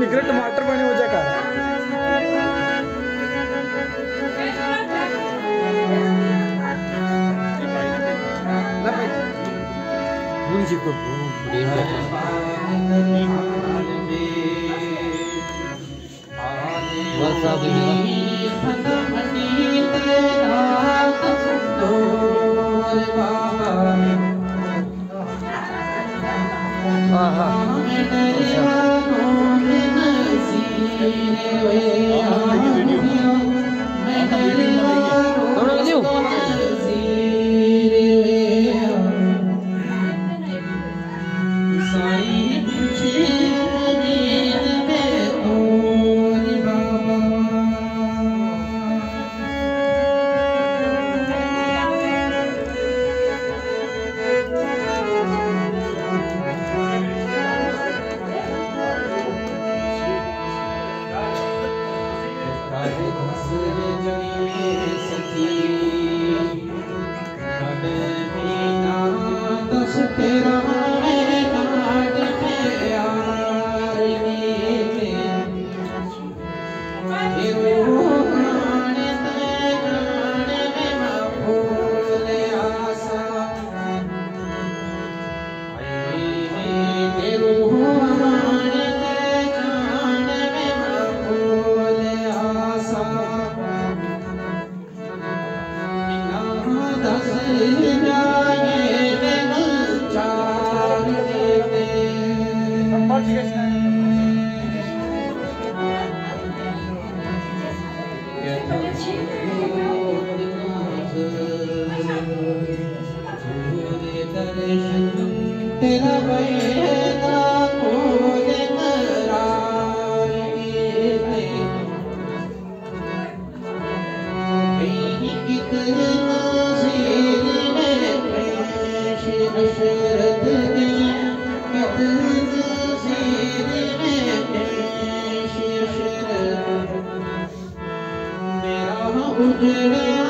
निकरे टमाटर पानी हो जाएगा। Thank you. वर्षा ਸਰ ਜੀ Mm-hmm.